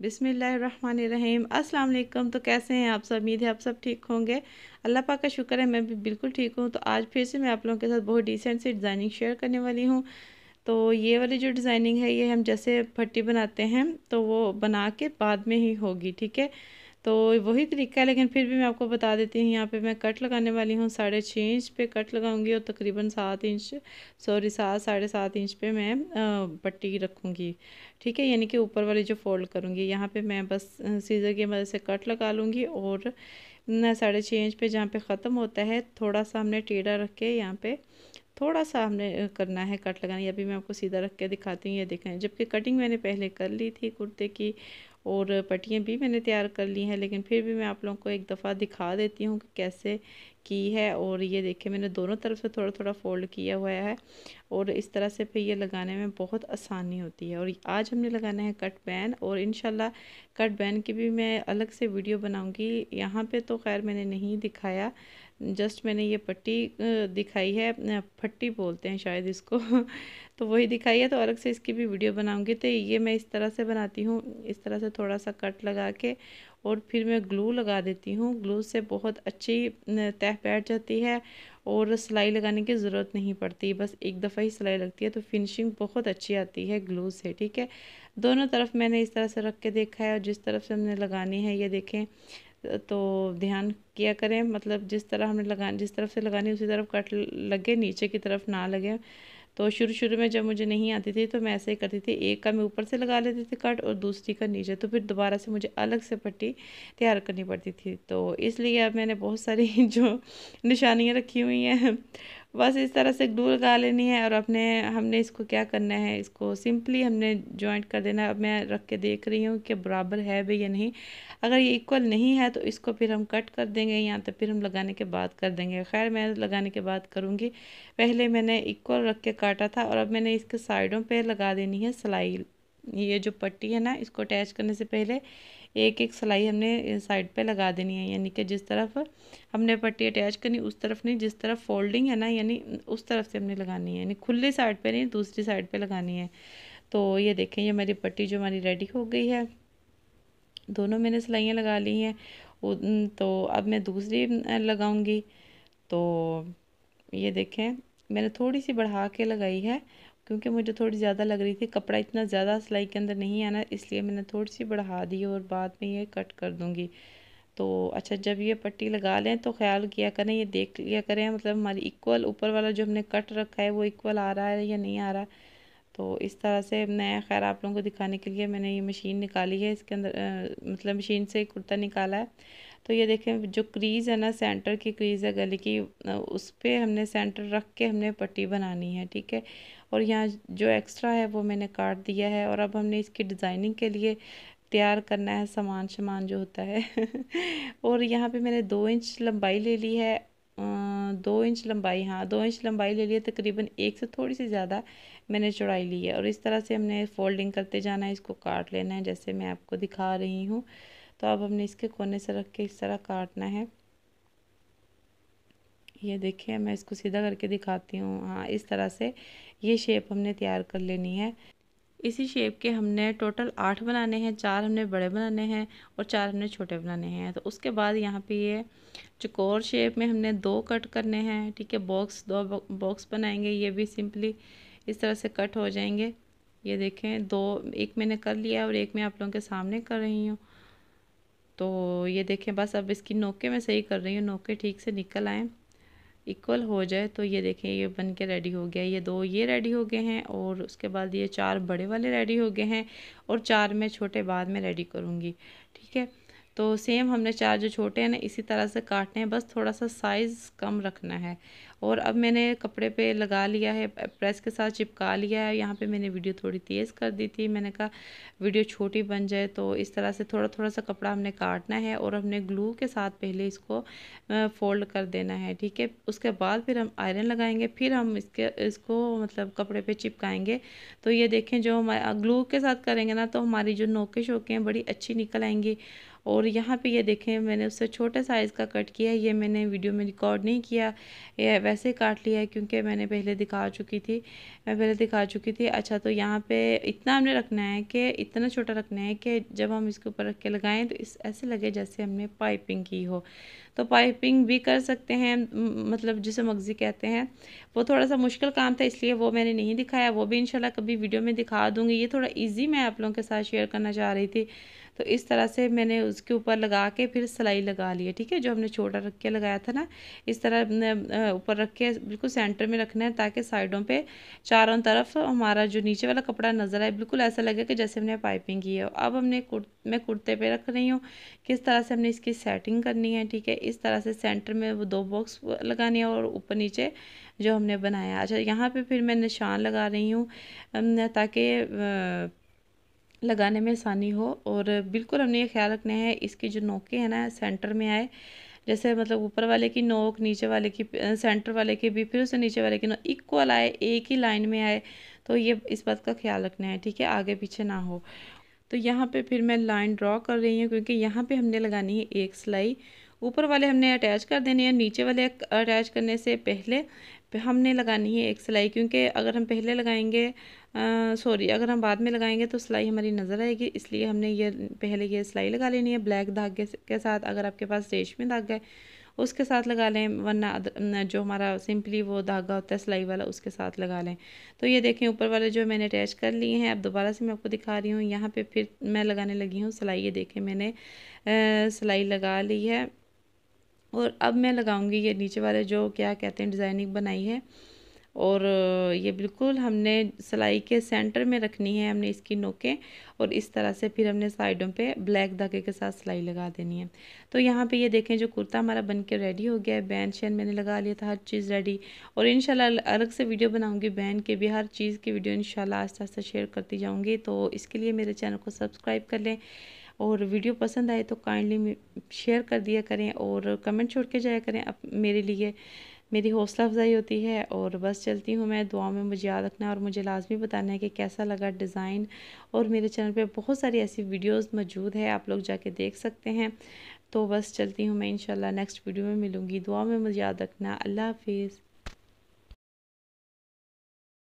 बिसमीम अस्सलाम वालेकुम। तो कैसे हैं आप सब? उम्मीद है आप सब ठीक होंगे। अल्लाह पाक का शुक्र है, मैं भी बिल्कुल ठीक हूँ। तो आज फिर से मैं आप लोगों के साथ बहुत डिसेंट सी डिज़ाइनिंग शेयर करने वाली हूँ। तो ये वाली जो डिज़ाइनिंग है, ये हम जैसे भट्टी बनाते हैं तो वो बना के बाद में ही होगी, ठीक है? तो वही तरीका है, लेकिन फिर भी मैं आपको बता देती हूँ, यहाँ पे मैं कट लगाने वाली हूँ साढ़े छः इंच पे कट लगाऊँगी और तकरीबन सात इंच, सॉरी सात, साढ़े सात इंच पे मैं पट्टी रखूँगी। ठीक है, यानी कि ऊपर वाली जो फोल्ड करूँगी, यहाँ पे मैं बस सीज़र की मदद से कट लगा लूँगी और साढ़े छः इंच पे जहाँ पे ख़त्म होता है थोड़ा सा हमने टेढ़ा रख के यहाँ पे थोड़ा सा हमने करना है कट लगाना। अभी मैं आपको सीधा रख के दिखाती हूँ, ये देखें। जबकि कटिंग मैंने पहले कर ली थी कुर्ते की और पट्टियाँ भी मैंने तैयार कर ली हैं, लेकिन फिर भी मैं आप लोगों को एक दफ़ा दिखा देती हूँ कि कैसे की है। और ये देखिए, मैंने दोनों तरफ़ से थोड़ा थोड़ा फोल्ड किया हुआ है और इस तरह से फिर ये लगाने में बहुत आसानी होती है। और आज हमने लगाना है कट बैन और इन कट बैन की भी मैं अलग से वीडियो बनाऊँगी। यहाँ पर तो खैर मैंने नहीं दिखाया जस्ट मैंने ये पट्टी दिखाई है फट्टी बोलते हैं शायद इसको तो वही दिखाई है तो अलग से इसकी भी वीडियो बनाऊँगी तो ये मैं इस तरह से बनाती हूँ, इस तरह से थोड़ा सा कट लगा के, और फिर मैं ग्लू लगा देती हूँ, ग्लू से बहुत अच्छी तह बैठ जाती है, और सिलाई लगाने की ज़रूरत नहीं पड़ती, बस एक दफ़ा ही सिलाई लगती है तो फिनिशिंग बहुत अच्छी आती है ग्लू से, ठीक है? दोनों तरफ़ मैंने इस तरह से रख के देखा है, और जिस तरफ़ से हमने लगानी है, ये देखें तो ध्यान किया करें मतलब जिस तरह हमने लगा, जिस तरफ़ से लगानी, उसी तरफ़ कट लगे, नीचे की तरफ़ ना लगे। तो शुरू शुरू में जब मुझे नहीं आती थी तो मैं ऐसे ही करती थी, एक का मैं ऊपर से लगा लेती थी कट और दूसरी का नीचे। तो फिर दोबारा से मुझे अलग से पट्टी तैयार करनी पड़ती थी। तो इसलिए अब मैंने बहुत सारी जो निशानियाँ रखी हुई हैं बस इस तरह से ग्लू लगा लेनी है और अपने, हमने इसको क्या करना है, इसको सिंपली हमने जॉइंट कर देना है। अब मैं रख के देख रही हूँ कि बराबर है भी या नहीं। अगर ये इक्वल नहीं है तो इसको फिर हम कट कर देंगे या तो फिर हम लगाने के बाद कर देंगे। खैर, मैं लगाने के बाद करूँगी। पहले मैंने इक्वल रख के काटा था और अब मैंने इसके साइडों पर लगा देनी है सिलाई। ये जो पट्टी है ना, इसको अटैच करने से पहले एक एक सिलाई हमने साइड पे लगा देनी है, यानी कि जिस तरफ़ हमने पट्टी अटैच करनी, उस तरफ़ नहीं, जिस तरफ़ फोल्डिंग है ना, यानी उस तरफ़ से हमने लगानी है, यानी खुली साइड पे नहीं, दूसरी साइड पे लगानी है। तो ये देखें, ये हमारी पट्टी जो हमारी रेडी हो गई है। दोनों मैंने सिलाइयाँ लगा ली हैं। तो अब मैं दूसरी लगाऊँगी। तो ये देखें, मैंने थोड़ी सी बढ़ा के लगाई है क्योंकि मुझे थोड़ी ज़्यादा लग रही थी, कपड़ा इतना ज़्यादा सिलाई के अंदर नहीं आना, इसलिए मैंने थोड़ी सी बढ़ा दी और बाद में ये कट कर दूँगी। तो अच्छा जब ये पट्टी लगा लें तो ख्याल किया करें, ये देख लिया करें मतलब हमारी इक्वल ऊपर वाला जो हमने कट रखा है, वो इक्वल आ रहा है या नहीं आ रहा? तो इस तरह से मैं खैर आप लोगों को दिखाने के लिए मैंने ये मशीन निकाली है इसके अंदर आ, मतलब मशीन से कुर्ता निकाला है। तो ये देखें जो क्रीज़ है ना सेंटर की क्रीज़ है गले की उस पर हमने सेंटर रख के हमने पट्टी बनानी है ठीक है? और यहाँ जो एक्स्ट्रा है वो मैंने काट दिया है और अब हमने इसकी डिज़ाइनिंग के लिए तैयार करना है सामान सामान जो होता है। और यहाँ पे मैंने दो इंच लंबाई ले ली है दो इंच लंबाई हाँ दो इंच लंबाई ले ली है तकरीबन एक से थोड़ी सी ज़्यादा मैंने चौड़ाई ली है। और इस तरह से हमने फोल्डिंग करते जाना है, इसको काट लेना है, जैसे मैं आपको दिखा रही हूँ। तो अब हमने इसके कोने से रख के इस तरह काटना है। ये देखिए, मैं इसको सीधा करके दिखाती हूँ। हाँ इस तरह से ये शेप हमने तैयार कर लेनी है। इसी शेप के हमने टोटल आठ बनाने हैं, चार हमने बड़े बनाने हैं और चार हमने छोटे बनाने हैं। तो उसके बाद यहाँ पे ये चकोर शेप में हमने दो कट करने हैं, ठीक है? बॉक्स दो बॉक्स बनाएँगे, ये भी सिंपली इस तरह से कट हो जाएँगे। ये देखें, दो, एक मैंने कर लिया और एक मैं आप लोगों के सामने कर रही हूँ। तो ये देखें, बस अब इसकी नोके मैं सही कर रही हूँ, नोके ठीक से निकल आएँ। इक्वल हो जाए तो ये देखें, ये बन के रेडी हो गया। ये दो ये रेडी हो गए हैं और उसके बाद ये चार बड़े वाले रेडी हो गए हैं और चार मैं छोटे बाद में रेडी करूँगी, ठीक है? तो सेम हमने चार जो छोटे हैं ना, इसी तरह से काटने हैं। बस थोड़ा सा साइज़ कम रखना है। और अब मैंने कपड़े पे लगा लिया है प्रेस के साथ चिपका लिया है। यहाँ पे मैंने वीडियो थोड़ी तेज़ कर दी थी। मैंने कहा, वीडियो छोटी बन जाए तो इस तरह से थोड़ा थोड़ा सा कपड़ा हमने काटना है और हमने ग्लू के साथ पहले इसको फोल्ड कर देना है। ठीक है? उसके बाद फिर हम आयरन लगाएँगे। फिर हम इसके, इसको मतलब कपड़े पे चिपकाएँगे। तो ये देखें, जो हम ग्लू के साथ करेंगे ना तो हमारी जो नोके शोके हैं, बड़ी अच्छी निकल आएँगी। और यहाँ पे ये देखें, मैंने उससे छोटे साइज़ का कट किया, ये मैंने वीडियो में रिकॉर्ड नहीं किया, ये वैसे काट लिया है क्योंकि मैंने पहले दिखा चुकी थी, मैं पहले दिखा चुकी थी। अच्छा तो यहाँ पे इतना हमने रखना है कि, इतना छोटा रखना है कि जब हम इसके ऊपर रख के लगाएँ तो इस, ऐसे लगे जैसे हमने पाइपिंग की हो। तो पाइपिंग भी कर सकते हैं मतलब जिसे मगज़ी कहते हैं। वो थोड़ा सा मुश्किल काम था, इसलिए वो मैंने नहीं दिखाया। वो भी इंशाल्लाह कभी वीडियो में दिखा दूँगी। ये थोड़ा ईजी मैं आप लोगों के साथ शेयर करना चाह रही थी। तो इस तरह से मैंने उसके ऊपर लगा के फिर सिलाई लगा ली है, ठीक है? जो हमने छोटा रख के लगाया था ना, इस तरह ऊपर रख के बिल्कुल सेंटर में रखना है ताकि साइडों पे चारों तरफ़ हमारा जो नीचे वाला कपड़ा नज़र आए, बिल्कुल ऐसा लगे कि जैसे हमने पाइपिंग की है। अब हमने कुर्त मैं कुर्ते पे रख रही हूँ, किस तरह से हमने इसकी सेटिंग करनी है, ठीक है? इस तरह से सेंटर में वो दो बॉक्स लगानी है और ऊपर नीचे जो हमने बनाया अच्छा यहाँ पे फिर मैं निशान लगा रही हूँ ताकि लगाने में आसानी हो और बिल्कुल हमने ये ख्याल रखना है, इसकी जो नोके हैं ना, सेंटर में आए। जैसे मतलब ऊपर वाले की नोक, नीचे वाले की सेंटर वाले की भी, फिर उससे नीचे वाले की नोक, इक्वल आए, एक ही लाइन में आए। तो ये, इस बात का ख्याल रखना है, ठीक है? आगे पीछे ना हो। तो यहाँ पे फिर मैं लाइन ड्रॉ कर रही हूँ, क्योंकि यहाँ पे हमने लगानी है एक सिलाई। ऊपर वाले हमने अटैच कर देने हैं, नीचे वाले अटैच करने से पहले हमने लगानी है एक सिलाई, क्योंकि अगर हम पहले लगाएँगे सॉरी अगर हम बाद में लगाएँगे तो सिलाई हमारी नज़र आएगी, इसलिए हमने ये, पहले ये सिलाई लगा लेनी है ब्लैक धागे के साथ, अगर आपके पास रेशमी धागा है, उसके साथ लगा लें, वरना जो हमारा सिंपली वो धागा होता है सिलाई वाला, उसके साथ लगा लें। तो ये देखें, ऊपर वाले जो मैंने अटैच कर लिए हैं, अब दोबारा से मैं आपको दिखा रही हूँ, यहाँ पे फिर मैं लगाने लगी हूँ सिलाई, ये देखें मैंने सिलाई लगा ली है। और अब मैं लगाऊँगी ये नीचे वाले जो क्या कहते हैं डिज़ाइनिंग बनाई है। और ये बिल्कुल हमने सिलाई के सेंटर में रखनी है हमने इसकी नोकें और इस तरह से फिर हमने साइडों पे ब्लैक धागे के साथ सिलाई लगा देनी है। तो यहाँ पे ये देखें, जो कुर्ता हमारा बन के रेडी हो गया है बैन शैन मैंने लगा लिया था, हर चीज़ रेडी और इन अलग से वीडियो बनाऊँगी बैन के भी, हर चीज़ की वीडियो इन आस्ता आस्ता शेयर करती जाऊँगी। तो इसके लिए मेरे चैनल को सब्सक्राइब कर लें। और वीडियो पसंद आए तो काइंडली शेयर कर दिया करें और कमेंट छोड़ के जाया करें अब मेरे लिए। मेरी हौसला अफजाई होती है और बस चलती हूँ मैं। दुआ में मुझे याद रखना और मुझे लाजमी बताना है कि कैसा लगा डिज़ाइन और मेरे चैनल पे बहुत सारी ऐसी वीडियोस मौजूद है, आप लोग जाके देख सकते हैं। तो बस चलती हूँ मैं, इंशाल्लाह नेक्स्ट वीडियो में मिलूँगी। दुआ में मुझे याद रखना। अल्लाह हाफिज़।